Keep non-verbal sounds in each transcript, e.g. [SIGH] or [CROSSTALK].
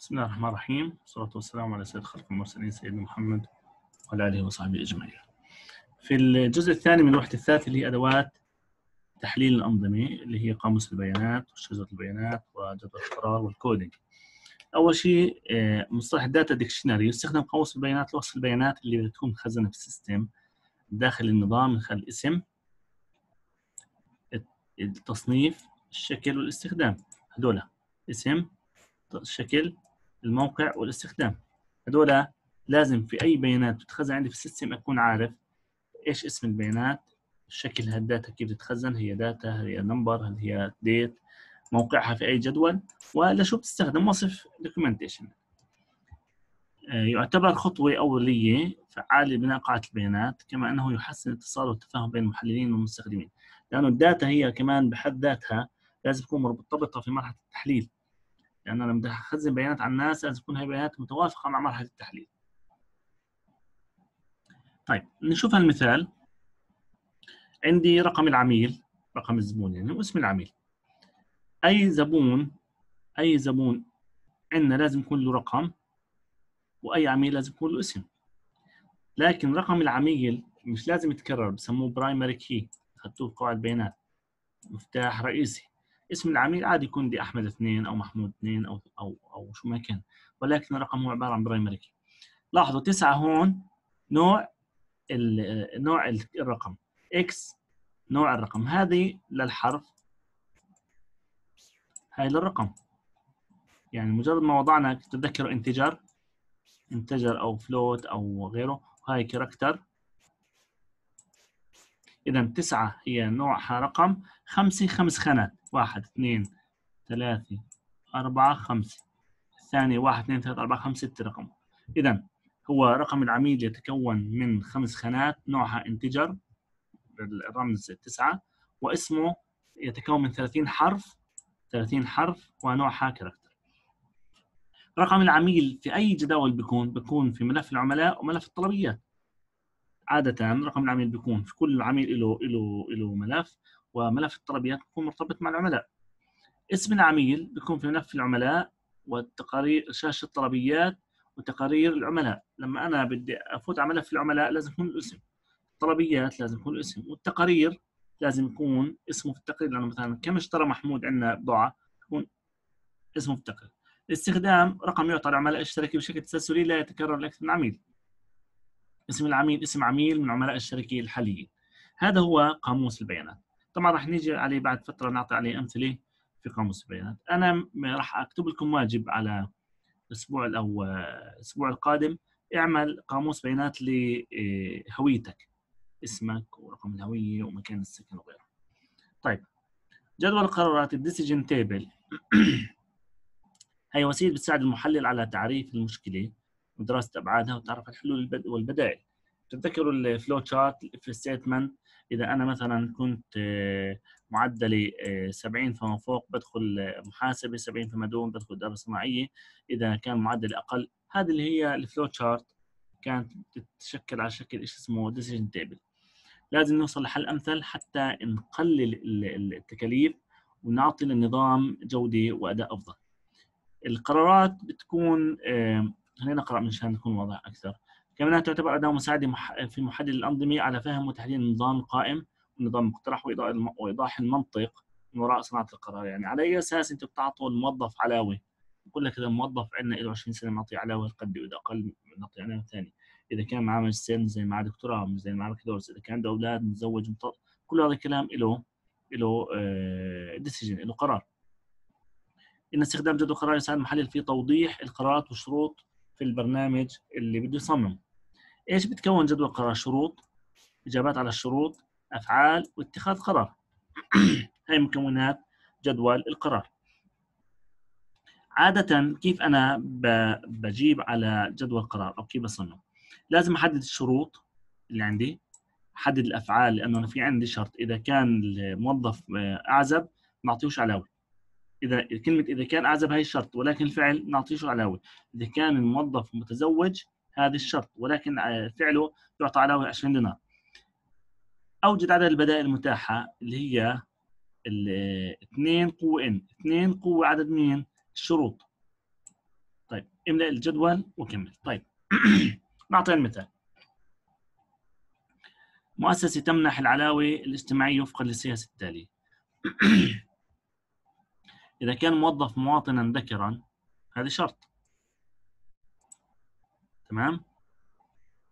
بسم الله الرحمن الرحيم. والصلاة والسلام على سيد خلق المرسلين سيدنا محمد وعلى آله وصحبه أجمعين. في الجزء الثاني من الوحدة الثالثة اللي هي أدوات تحليل الأنظمة اللي هي قاموس البيانات وشجرة البيانات وجدول القرار وال coding. أول شيء آه، مصطلح ال data dictionary يستخدم قاموس البيانات لوصف البيانات اللي بتكون مخزنة في ال system داخل النظام من خلال الاسم التصنيف الشكل والاستخدام. هذول اسم الشكل الموقع والاستخدام. هذول لازم في أي بيانات بتخزن عندي في ال system أكون عارف إيش اسم البيانات شكل هال data كيف تتخزن هي data هل هي number هل هي date موقعها في أي جدول ولشو بتستخدم؟ وصف documentation آه، يعتبر خطوة أولية فعالة لبناء قاعدة البيانات كما أنه يحسن الاتصال والتفاهم بين المحللين والمستخدمين. لأنه الداتا هي كمان بحد ذاتها لازم تكون مرتبطة في مرحلة التحليل. لأن أنا بدي أخزن بيانات عن الناس لازم تكون هي بيانات متوافقة مع مرحلة التحليل. طيب نشوف هالمثال. عندي رقم العميل رقم الزبون يعني واسم العميل. أي زبون أي زبون عندنا لازم يكون له رقم وأي عميل لازم يكون له اسم. لكن رقم العميل مش لازم يتكرر بسموه primary key اخذتوه في قواعد البيانات مفتاح رئيسي. اسم العميل عادي يكون دي أحمد اثنين أو محمود اثنين أو أو أو شو ما كان ولكن الرقم هو عبارة عن primary key لاحظوا تسعة هون نوع نوع الرقم X نوع الرقم. هذه للحرف هاي للرقم. يعني مجرد ما وضعنا تتذكروا integer integer أو float أو غيره هاي character اذا تسعة هي نوعها رقم خمسة خمس خانات. واحد اثنين ثلاثة أربعة خمسة. الثانية واحد اثنين ثلاثة أربعة خمسة ستة رقم. إذا هو رقم العميل يتكون من خمس خانات نوعها integer الرمز تسعة واسمه يتكون من 30 حرف 30 حرف ونوعها character رقم العميل في أي جداول بيكون؟ بيكون في ملف العملاء وملف الطلبيات. عادة رقم العميل بيكون في كل عميل له له له ملف وملف الطلبيات بيكون مرتبط مع العملاء. اسم العميل بيكون في ملف العملاء والتقارير شاشة الطلبيات وتقارير العملاء. لما أنا بدي أفوت على ملف العملاء لازم يكون الاسم. الطلبيات لازم يكون الاسم. والتقارير لازم يكون اسمه في التقرير. لأنه مثلا كم اشترى محمود عندنا بضاعة؟ يكون اسمه في التقرير. استخدام رقم يعطى لعملاء الشركة بشكل تسلسلي لا يتكرر لأكثر من عميل. اسم العميل اسم عميل من عملاء الشركة الحاليين هذا هو قاموس البيانات. طبعا راح نيجي عليه بعد فترة نعطي عليه أمثلة في قاموس البيانات. أنا راح أكتب لكم واجب على الأسبوع أو الأسبوع القادم. اعمل قاموس بيانات لهويتك اسمك ورقم الهوية ومكان السكن وغيره. طيب. جدول القرارات ال decision table. [CLEARS THROAT] هي وسيلة بتساعد المحلل على تعريف المشكلة. ودراسه ابعادها وتعرف الحلول والبدائل. تتذكروا ال flow chart if statement إذا أنا مثلا كنت آه، معدلي 70 آه، فما فوق بدخل محاسبه 70 فما دون بدخل اداره صناعية. إذا كان معدلي أقل هذه اللي هي ال flow chart كانت تتشكل على شكل شيء اسمه؟ decision table لازم نوصل لحل أمثل حتى نقلل التكاليف ونعطي للنظام جودة وأداء أفضل. القرارات بتكون خلينا نقرأ مشان نكون واضح أكثر. كمان تعتبر أداة مساعدة في محدد الأنظمة على فهم وتحديد النظام القائم والنظام المقترح وإيضاح المنطق من وراء صناعة القرار. يعني على أي أساس أنت بتعطوا الموظف علاوة؟ بقول لك إذا موظف عندنا له 20 سنة نعطيه علاوة قد واذا أقل نعطيه علاوة ثانية. إذا كان معاه ماجستير زي معاه دكتوراه زي معاه بكالوريوس إذا كان عنده أولاد متزوج كل هذا الكلام له له ديسيجن له قرار. إن استخدام جدول قرار يساعد المحلل في توضيح القرارات والشروط في البرنامج اللي بده يصمم. إيش بتكون جدول قرار شروط؟ إجابات على الشروط أفعال واتخاذ قرار. [CLEARS THROAT] هاي مكونات جدول القرار. عادة كيف أنا بجيب على جدول قرار أو كيف بصمم؟ لازم أحدد الشروط اللي عندي أحدد الأفعال لأنه أنا في عندي شرط. إذا كان الموظف أعزب ما أعطيهوش علاوة. إذا كلمة إذا كان أعزب هي الشرط ولكن الفعل نعطيه علاوه إذا كان الموظف متزوج هذا الشرط ولكن فعله يعطى علاوه 20 دينار. أوجد عدد البدائل المتاحة اللي هي الاثنين قوة إن. اثنين قوة عدد مين؟ الشروط. طيب املأ الجدول وكمل. طيب [CLEARS THROAT] نعطي المثال. مؤسسة تمنح العلاوة الاجتماعية وفقا للسياسة التالية. [CLEARS THROAT] إذا كان موظف مواطنا ذكرا هذا شرط. تمام؟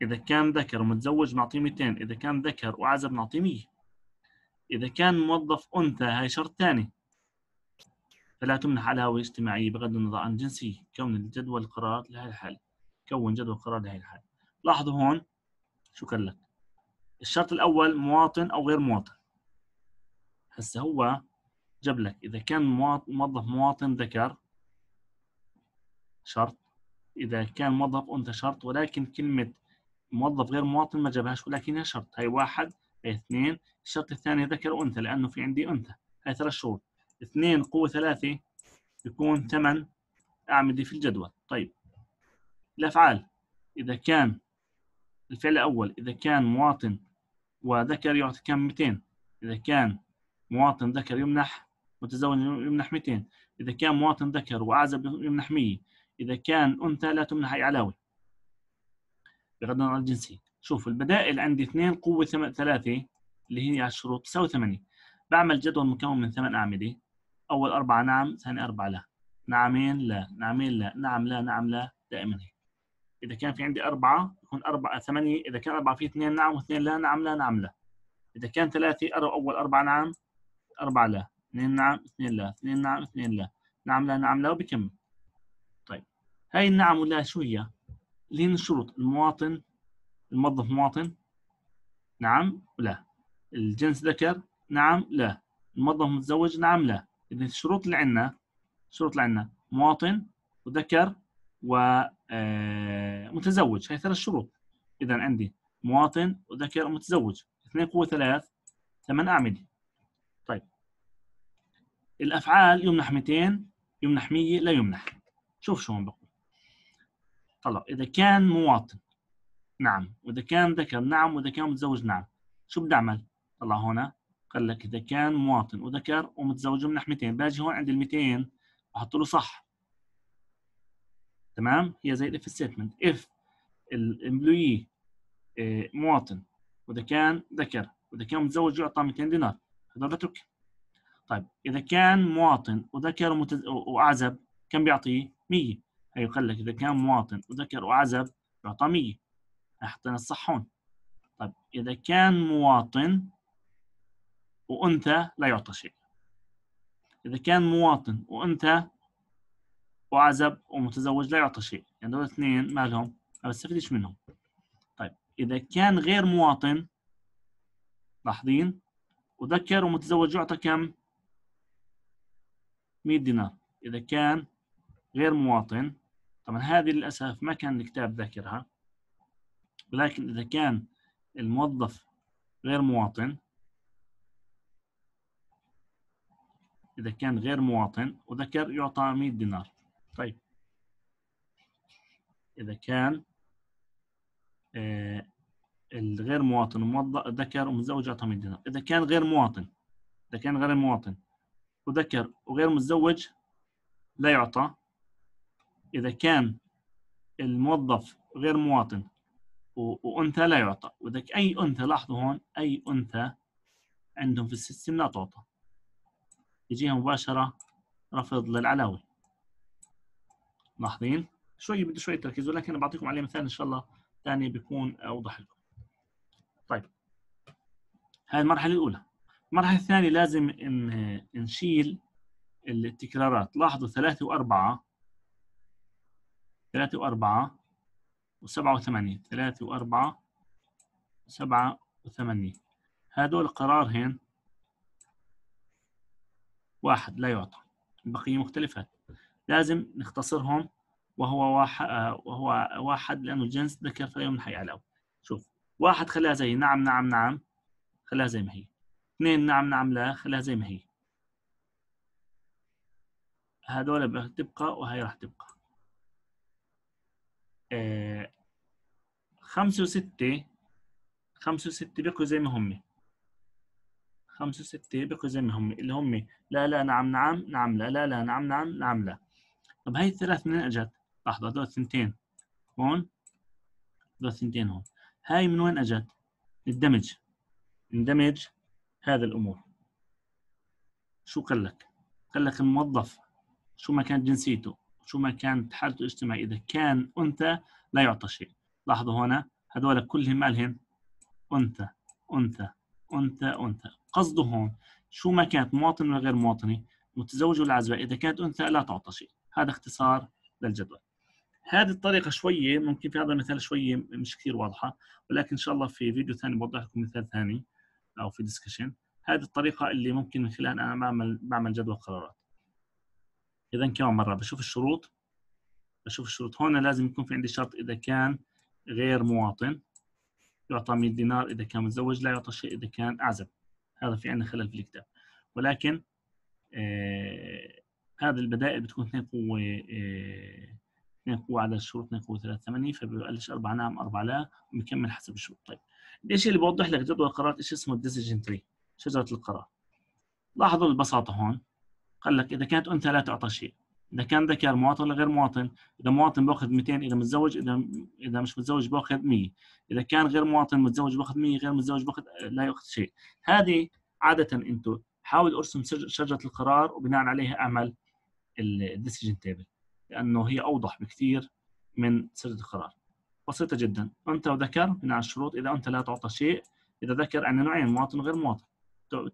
إذا كان ذكر ومتزوج نعطيه 200 إذا كان ذكر وعزب نعطيه 100 إذا كان موظف أنثى هاي شرط ثاني. فلا تمنح علاوة اجتماعية بغض النظر عن جنسية كون الجدول قرار لهي الحالة كون جدول قرار لهي الحالة لاحظوا هون قال لك. الشرط الأول مواطن أو غير مواطن. هسه هو جاب لك. إذا كان موظف مواطن ذكر شرط. إذا كان موظف أنثى شرط. ولكن كلمة موظف غير مواطن ما جابهاش ولكنها شرط. هي واحد هي اثنين. الشرط الثاني ذكر وأنثى لأنه في عندي أنثى. هي ثلاث شروط. اثنين قوة ثلاثة يكون ثمن أعمدة في الجدول. طيب. الأفعال. إذا كان الفعل الأول إذا كان مواطن وذكر يعطي كم؟ 200 إذا كان مواطن ذكر يمنح متزوج يمنح 200 إذا كان مواطن ذكر وأعزب يمنح 100 إذا كان أنثى لا تمنح أي علاوة. بغض النظر عن الجنسية. شوف البدائل عندي اثنين قوة ثلاثة اللي هي الشروط تساوي ثمانية بعمل جدول مكون من ثمان أعمدة. أول أربعة نعم ثاني أربعة لا. نعمين لا. نعمين لا. نعم لا نعم لا. دائما هيك. إذا كان في عندي أربعة يكون أربعة ثمانية. إذا كان أربعة في اثنين نعم واثنين لا نعم لا نعم لا. إذا كان ثلاثة أول أربعة نعم أربعة لا. اثنين نعم اثنين لا اثنين نعم اثنين لا. نعم لا نعم لا وبكمل طيب. هاي النعم ولا شو هي؟ اللي هي الشروط. المواطن الموظف مواطن؟ نعم ولا الجنس ذكر؟ نعم لا. الموظف متزوج؟ نعم لا. إذا الشروط اللي عندنا الشروط اللي عندنا. مواطن وذكر ومتزوج آه، هي ثلاث شروط. إذا عندي مواطن وذكر ومتزوج اثنين قوة ثلاث ثمان أعمدة. الأفعال يمنح 200 يمنح 100 لا يمنح. شوف شو بقول طلع إذا كان مواطن نعم. وإذا كان ذكر نعم. وإذا كان متزوج نعم. شو بدي أعمل؟ طلع هنا قال لك إذا كان مواطن وذكر ومتزوج يمنح 200 باجي هون عند ال 200 بحط له صح. تمام؟ هي زي ال if statement if ال employee مواطن وإذا كان ذكر وإذا كان متزوج يعطى 200 دينار. هذا بترك طيب إذا كان مواطن وذكر ومتز... وعزب كم بيعطيه؟ 100 هي قال لك إذا كان مواطن وذكر وعزب يعطى 100 حطينا الصح هون. طيب إذا كان مواطن وأنثى لا يعطى شيء. إذا كان مواطن وأنثى وعزب ومتزوج لا يعطى شيء. يعني دول اثنين مالهم ما بستفيدش منهم. طيب إذا كان غير مواطن لاحظين وذكر ومتزوج يعطى كم؟ 100 دينار. إذا كان غير مواطن طبعا هذه للأسف ما كان الكتاب ذاكرها ولكن إذا كان الموظف غير مواطن إذا كان غير مواطن وذكر يعطى 100 دينار. طيب. إذا كان آه الغير مواطن وموظف ذكر ومتزوج يعطى 100 دينار. إذا كان غير مواطن إذا كان غير مواطن وذكر وغير متزوج لا يعطى. إذا كان الموظف غير مواطن وأنثى لا يعطى. وإذا أي أنثى لاحظوا هون أي أنثى عندهم في السيستم لا تعطى. يجيها مباشرة رفض للعلاوي. لاحظين؟ شوي بده شوية تركيز ولكن بعطيكم عليه مثال إن شاء الله ثاني بيكون أوضح لكم. طيب. هاي المرحلة الأولى. المرحلة الثانية لازم إن نشيل التكرارات. لاحظوا ثلاثة وأربعة ثلاثة وأربعة وسبعة وثمانية ثلاثة وأربعة وسبعة وثمانية هدول قرارهن واحد لا يعطى. البقية مختلفات. لازم نختصرهم وهو واحد وهو واحد لأنه الجنس ذكر فلا يمنح على شوف واحد خليها زي نعم نعم نعم خليها زي ما هي. اثنين نعم نعم لا خليها زي ما هي. هذول تبقى وهي راح تبقى. آه خمسة وستة خمسة وستة بقوا زي ما هم. خمسة وستة بقوا زي ما هم اللي هم لا لا نعم نعم نعم لا لا لا نعم نعم نعم لا. طب هاي الثلاث من اجت؟ لحظة هذول الثنتين. هون هذول الثنتين هون. هاي من وين اجت؟ الدمج. اندمج هذه الأمور. شو قال لك؟ قال لك الموظف شو ما كانت جنسيته شو ما كانت حالته الاجتماعية إذا كان أنثى لا يعطى شيء. لاحظوا هنا هذول كلهم مالهم أنثى أنثى أنثى أنثى. قصده هون شو ما كانت مواطن ولا غير مواطنة متزوج ولا عزبة إذا كانت أنثى لا تعطى شيء. هذا اختصار للجدول. هذه الطريقة شوية ممكن في هذا المثال شوية مش كثير واضحة ولكن إن شاء الله في فيديو ثاني بوضح لكم مثال ثاني. أو في discussion هذه الطريقة اللي ممكن من خلالها أنا بعمل بعمل جدول قرارات. إذا كمان مرة بشوف الشروط. بشوف الشروط. هون لازم يكون في عندي شرط إذا كان غير مواطن يعطى 100 دينار إذا كان متزوج لا يعطى شيء إذا كان أعزب. هذا في عندنا خلل في الكتاب. ولكن آه هذه البدائل بتكون اثنين قوة آه اثنين قوة على الشروط اثنين قوة ثلاثة ثمانية فببلش أربعة نعم أربعة لا وبكمل حسب الشروط. طيب. الشيء اللي بوضح لك جدول القرارات إيش اسمه ال decision tree شجرة القرار. لاحظوا البساطة هون. قال لك إذا كانت أنثى لا تعطى شيء. إذا كان ذكر مواطن ولا غير مواطن. إذا مواطن بأخذ 200 إذا متزوج إذا إذا مش متزوج بأخذ 100 إذا كان غير مواطن متزوج بأخذ 100 غير متزوج بأخذ لا ياخذ شيء. هذه عادة أنتم حاول أرسم شجرة القرار وبناء عليها أعمل ال decision table لأنه هي أوضح بكثير من شجرة القرار. بسيطة جدا. أنثى وذكر بناء على الشروط إذا أنثى لا تعطى شيء إذا ذكر عندنا نوعين مواطن وغير مواطن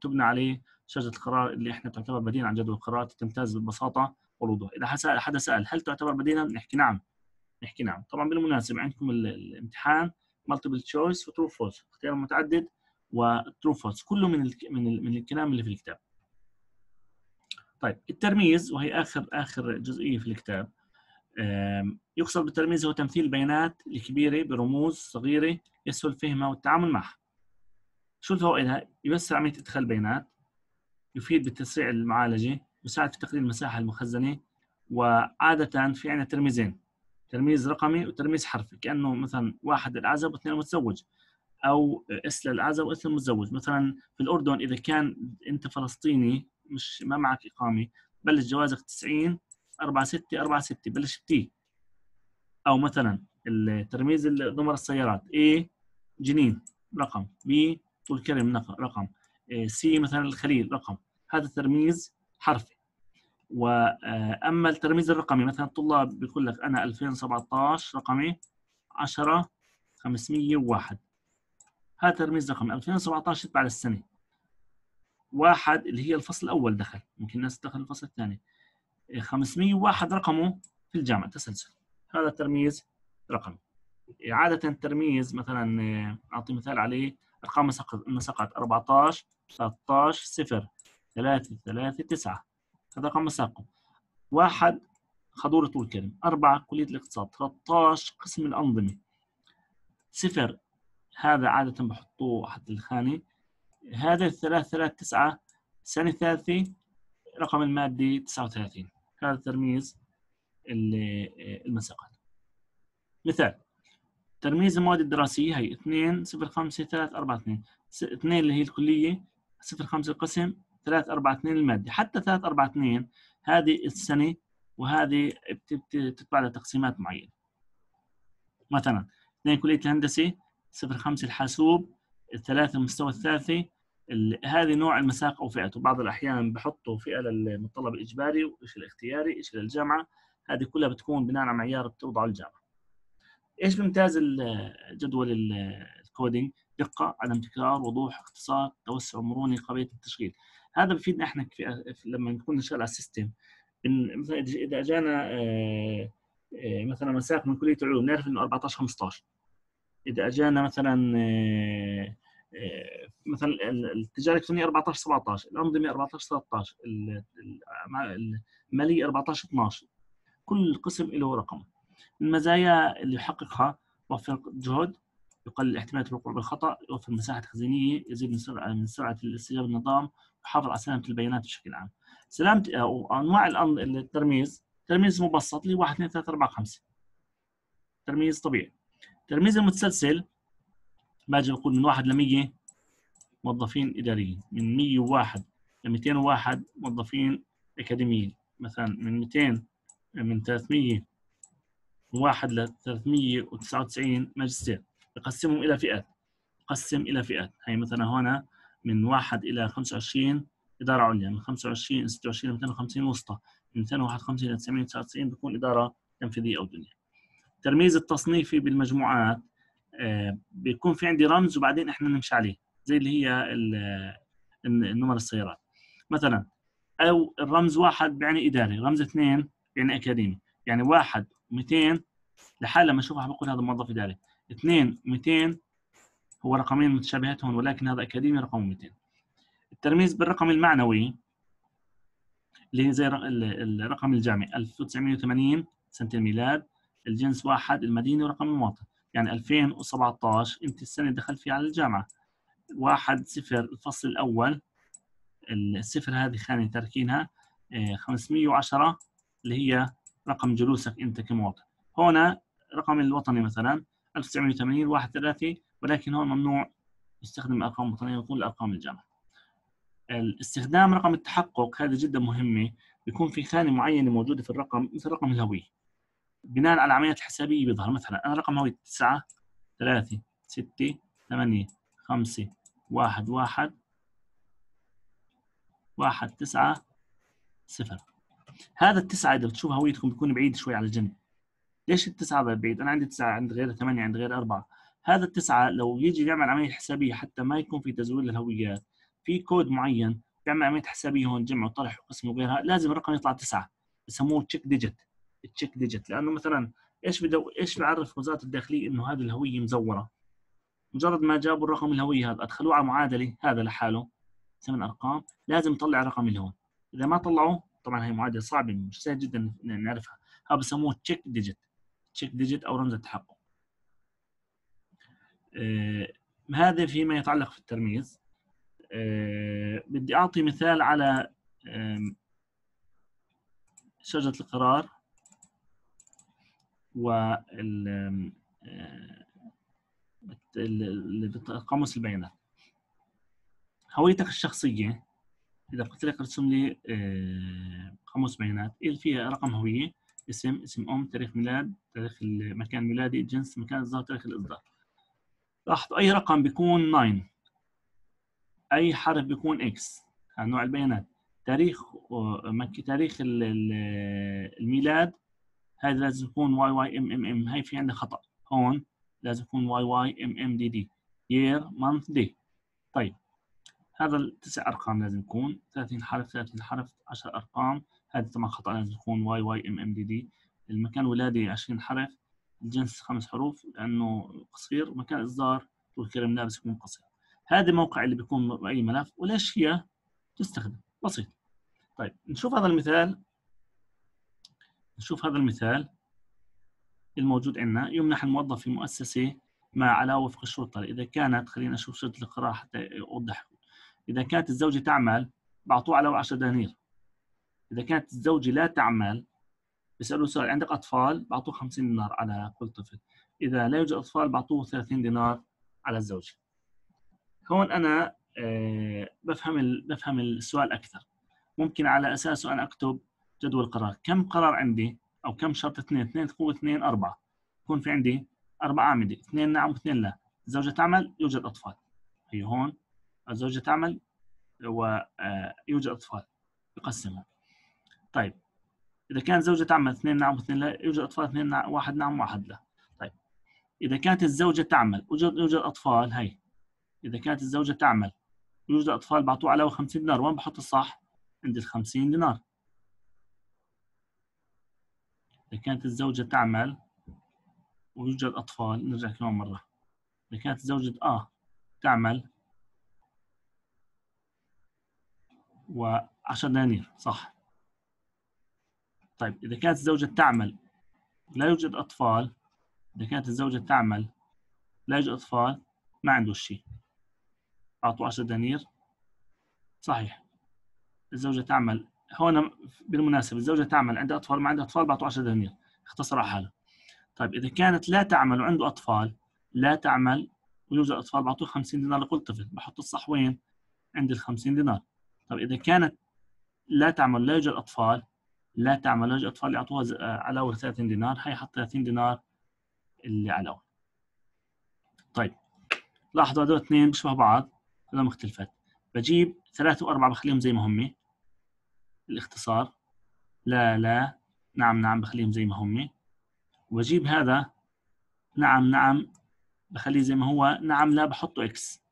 تبنى عليه شجرة القرار اللي إحنا تعتبر بديل عن جدول القرارات تمتاز بالبساطه والوضوح إذا حدا سأل هل تعتبر بديلا؟ نحكي نعم. نحكي نعم. طبعا بالمناسبة عندكم الامتحان multiple choice و true false اختيار متعدد و true false كله من من من الكلام اللي في الكتاب. طيب الترميز وهي اخر آخر جزئية في الكتاب يقصد بالترميز هو تمثيل البيانات الكبيرة برموز صغيرة يسهل فهمها والتعامل معها شو فوائدها؟ يسرع عمليه إدخال البيانات يفيد بتسريع المعالجة يساعد في تقليل المساحة المخزنة وعادة في عندنا ترميزين ترميز رقمي وترميز حرفي كأنه مثلا واحد العزب واثنين متزوج أو S للعزب و S للمتزوج مثلا في الأردن إذا كان أنت فلسطيني مش ما معك إقامة بلش جوازك 90 4 6 4 6 بلش بتي. أو مثلا الترميز نمر السيارات A جنين رقم B طول كلمة رقم سي مثلا الخليل رقم. هذا ترميز حرفي. واما الترميز الرقمي مثلا الطلاب بيقول لك أنا 2017 رقمي 10 501 هذا ترميز رقمي 2017 تبع السنة واحد اللي هي الفصل الأول دخل ممكن الناس تدخل الفصل الثاني. 501 رقمه في الجامعة تسلسل. هذا ترميز رقمي عاده الترميز مثلا أعطي مثال عليه. أرقام مساقات 14 13 0 3 3 9 هذا رقم مساقه. واحد خضورة طول كلمة أربعة كلية الاقتصاد. 13 قسم الأنظمة. صفر هذا عادة بحطوه حتى الخانة هذا الثلاث ثلاث تسعة. السنة الثالثة رقم المادي 39 هذا ترميز المساقات. مثال ترميز المواد الدراسية هي 2 0 5 3 4 2 2 اللي هي الكلية 0 5 القسم 3 4 2 المادة حتى 3 4 2 هذه السنة وهذه بتتبع لها تقسيمات معينة. مثلا 2 كلية الهندسة 0 5 الحاسوب الثلاثة المستوى الثالثي هذه نوع المساق أو فئته. بعض الأحيان بحطوا فئة للمتطلب الإجباري وإيش الاختياري إيش للجامعة. هذه كلها بتكون بناء على معيار بتوضعه الجامعة. إيش بيمتاز جدول الكودينج دقة عدم تكرار وضوح اختصار توسع مرونه قابليه التشغيل. هذا بفيدنا إحنا لما نكون نشتغل على السيستم. مثلا إذا اجانا آه، آه، مثلا مساق من كلية العلوم نعرف إنه 14 15 إذا أجانا مثلا آه، مثلا التجارة الإلكترونية 14 17 الأنظمة 14 13 المالية 14 12 كل قسم له رقم. المزايا اللي يحققها يوفر جهد يقلل احتمال الوقوع بالخطأ يوفر مساحة تخزينية يزيد من سرعه من سرعة الاستجابة النظام يحافظ على سلامة البيانات بشكل عام. سلامه أنواع الترميز ترميز مبسط اللي 1 2 3 4 5 ترميز طبيعي. الترميز المتسلسل باجي بقول من 1 ل 100 موظفين إداريين من 101 ل 201 موظفين أكاديميين. مثلا من 200 من 300 من 1 ل 399 ماجستير. يقسمهم إلى فئات. يقسم إلى فئات. هي مثلا هنا من 1 إلى 25 إدارة عليا. من 25 26 ل 250 وسطى. من 251 ل 999 بيكون إدارة تنفيذية أو دنيا. الترميز التصنيفي بالمجموعات. بيكون في عندي رمز وبعدين إحنا نمشي عليه زي اللي هي النمر السيارات. مثلا أو الرمز واحد بيعني إداري رمز اثنين بيعني أكاديمي. يعني واحد 200 لحال لما اشوفها بقول هذا موظف إداري. اثنين 200 هو رقمين متشابهات هون ولكن هذا أكاديمي رقم 200 الترميز بالرقم المعنوي اللي هي زي الرقم الجامعي 1980 سنه الميلاد الجنس واحد المدينة ورقم المواطن يعني 2017 أنت السنة دخلت فيها على الجامعة. واحد صفر الفصل الأول الصفر هذه خانه تاركينها 510 آه، اللي هي رقم جلوسك أنت كمواطن. هنا رقم الوطني مثلا 1980 1 3 ولكن هون ممنوع يستخدم الارقام الوطنيه ويكون الارقام الجامعة. الاستخدام رقم التحقق هذه جدا مهمه بيكون في خانه معينه موجودة في الرقم مثل رقم الهوية. بناء على العمليات الحسابيه بيظهر. مثلا أنا رقم هويه 9 3 6 8 5 1 1 1 9 0 هذا التسعة إذا بتشوف هويتكم بيكون بعيد شوي على الجنب ليش التسعة بعيد؟ أنا عندي تسعة عند غير ثمانية عند غير أربعة. هذا التسعة لو يجي يعمل عملية حسابية حتى ما يكون في تزوير للهويات في كود معين بيعمل عملية حسابية هون جمع وطرح وقسم وغيرها لازم الرقم يطلع تسعة. بسموه check digit ال check digit لأنه مثلا إيش بدو إيش بيعرف وزارة الداخلية إنه هذه الهوية مزورة؟ مجرد ما جابوا الرقم الهوية هذا أدخلوه على معادلة هذا لحاله ثمان أرقام لازم يطلع الرقم اللي هون إذا ما طلعوا طبعا هي معادلة صعبة مش سهل جدا نعرفها. هذا بسموه check digit. check digit أو رمز التحقق. آه هذا فيما يتعلق في الترميز. آه بدي أعطي مثال على آه شجرة القرار. وال قاموس البيانات. هويتك الشخصية إذا قلت لك ارسم لي آه، قاموس بيانات اللي فيها رقم هوية اسم اسم أم تاريخ ميلاد تاريخ المكان الميلادي جنس مكان الاصدار تاريخ الإصدار. لاحظوا أي رقم بيكون 9 أي حرف بيكون X؟ هذا نوع البيانات. تاريخ مكي تاريخ الميلاد هذا لازم يكون YY MMM. هاي في عندنا خطأ. هون لازم يكون YY MM DD. Year month day. طيب. هذا التسع أرقام لازم يكون. 30 حرف 30 حرف 10 أرقام. هذا طبعا خطأ لازم يكون YY MM DD. المكان الولادة 20 حرف. الجنس خمس حروف لأنه قصير. مكان اصدار طول كرم لازم يكون قصير. هذا الموقع اللي بيكون بأي ملف. وليش هي؟ تستخدم. بسيط. طيب. نشوف هذا المثال. نشوف هذا المثال الموجود عندنا. يمنح الموظف في مؤسسة ما على وفق الشروط إذا كانت خلينا نشوف شرط القراءة حتى أوضح. إذا كانت الزوجة تعمل بعطوه على 10 دنانير. إذا كانت الزوجة لا تعمل بيسألوا سؤال عندك أطفال؟ بعطوه 50 دينار على كل طفل. إذا لا يوجد أطفال بعطوه 30 دينار على الزوجة هون أنا آه، بفهم بفهم السؤال أكثر. ممكن على أساسه أنا أكتب جدول قرار. كم قرار عندي؟ أو كم شرط اثنين؟ اثنين تكون اثنين أربعة. يكون في عندي أربع أعمدة اثنين نعم واثنين لا. الزوجة تعمل يوجد أطفال. هي هون. الزوجة تعمل ويوجد آه، أطفال. يقسمها. طيب. إذا كانت زوجة تعمل اثنين نعم واثنين لا يوجد أطفال اثنين نعم واحد نعم واحد لا. طيب. إذا كانت الزوجة تعمل يوجد يوجد أطفال هي. إذا كانت الزوجة تعمل يوجد أطفال بعطوه علاوة 50 دينار. وين بحط الصح؟ عند ال 50 دينار إذا كانت الزوجة تعمل ويوجد أطفال نرجع كمان مرة. إذا كانت الزوجة آه تعمل و10 دنانير صح. طيب إذا كانت الزوجة تعمل لا يوجد أطفال. إذا كانت الزوجة تعمل لا يوجد أطفال ما عنده شيء. أعطوا 10 دنانير صحيح. الزوجة تعمل هون بالمناسبة الزوجة تعمل عندها أطفال ما عندها أطفال بعطوا 10 دنانير. اختصر على حاله طيب إذا كانت لا تعمل وعنده أطفال لا تعمل ويوجد أطفال بعطوه 50 دينار لكل طفل. بحط الصح وين؟ عند ال 50 دينار. طيب إذا كانت لا تعمل لا يوجد أطفال لا تعمل وجه أطفال اللي اعطوها ز- آه، علاوه 30 دينار. هي حط 30 دينار اللي علاوه طيب لاحظوا هذول اثنين بيشبه بعض هذول مختلفات. بجيب ثلاثة وأربعة بخليهم زي ما هم. الاختصار. لا لا. نعم نعم بخليهم زي ما هم. وبجيب هذا. نعم نعم. بخليه زي ما هو. نعم لا بحطه إكس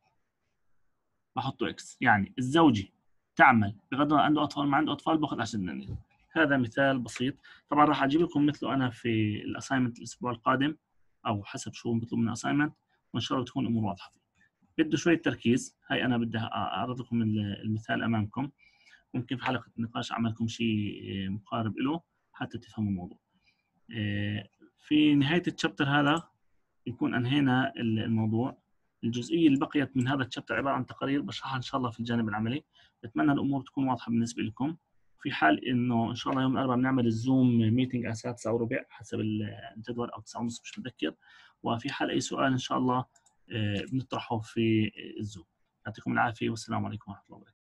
بحطه إكس يعني الزوجي تعمل بغض النظر عنده أطفال ما عنده أطفال باخذ 10 دنانير. هذا مثال بسيط. طبعا راح أجيب لكم مثله أنا في ال assignment الأسبوع القادم أو حسب شو بيطلب من ال assignment وإن شاء الله تكون الأمور واضحة بده شوية تركيز. هاي أنا بدي أعرض لكم المثال أمامكم. ممكن في حلقة النقاش اعمل لكم شيء مقارب له حتى تفهموا الموضوع. إيه، في نهاية ال chapter هذا يكون أنهينا الموضوع. الجزئية اللي بقيت من هذا الشابتر عبارة عن تقارير بشرحها إن شاء الله في الجانب العملي. بتمنى الأمور تكون واضحة بالنسبة لكم. في حال إنه إن شاء الله يوم الأربعاء بنعمل الزوم ميتنج على الساعة 9 وربع حسب الجدول أو 9 ونص مش متذكر. وفي حال أي سؤال إن شاء الله آه، بنطرحه في الزوم. يعطيكم العافية والسلام عليكم ورحمة الله وبركاته.